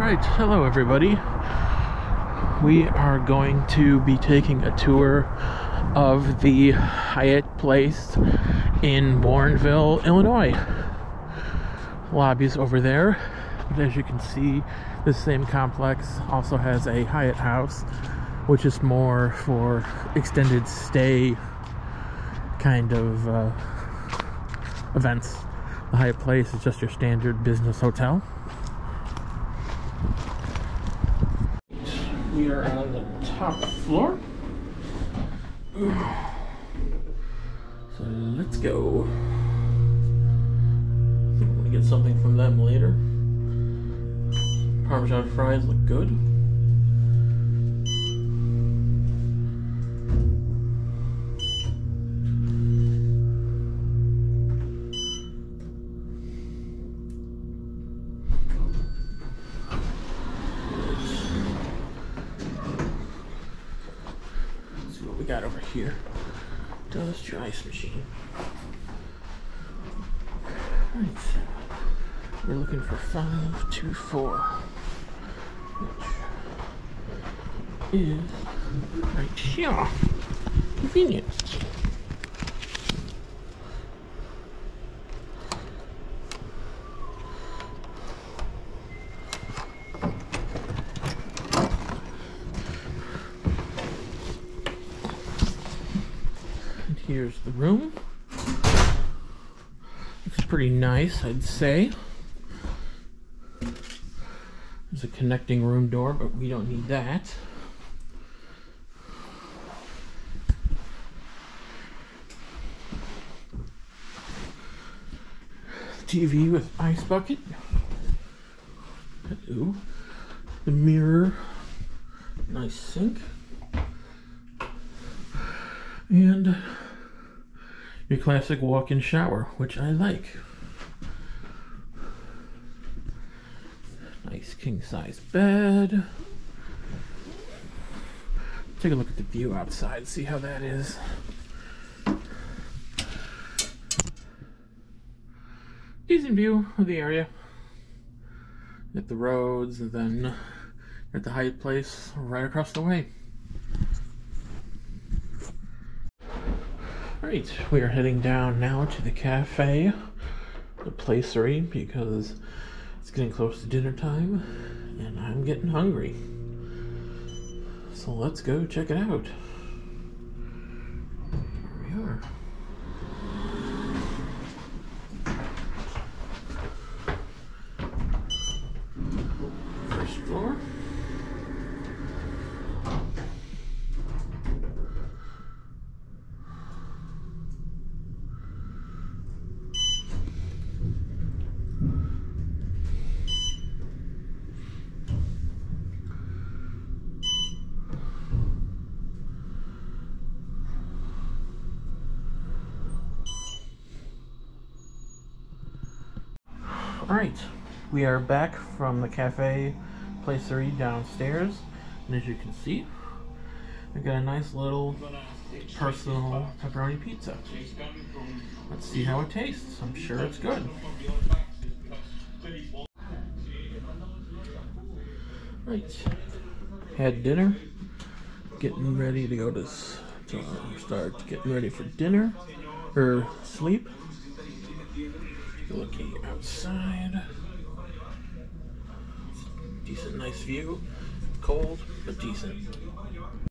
Alright, hello everybody. We are going to be taking a tour of the Hyatt Place in Warrenville, Illinois. Lobby's over there. But as you can see, this same complex also has a Hyatt House, which is more for extended stay kind of uh, events. The Hyatt Place is just your standard business hotel. We are on the top floor. So let's go. I'm gonna get something from them later. Parmesan fries look good. Got over here. Does your ice machine. Right. We're looking for five two four. Which is right here. Convenient. Here's the room. Looks pretty nice, I'd say. There's a connecting room door, but we don't need that. TV with ice bucket. Ooh. The mirror. Nice sink. And your classic walk-in shower, which I like. Nice king-size bed. Take a look at the view outside, see how that is. Decent view of the area. At the roads, and then at the Hyatt Place right across the way. Right, we are heading down now to the cafe, the placery, because it's getting close to dinner time and I'm getting hungry. So let's go check it out. Here we are. First floor. Alright, we are back from the cafe placery downstairs, and as you can see, we got a nice little personal pepperoni pizza. Let's see how it tastes. I'm sure it's good. Right, had dinner, getting ready to go to, to start getting ready for dinner or sleep. Looking outside. Decent, nice view. Cold, but decent.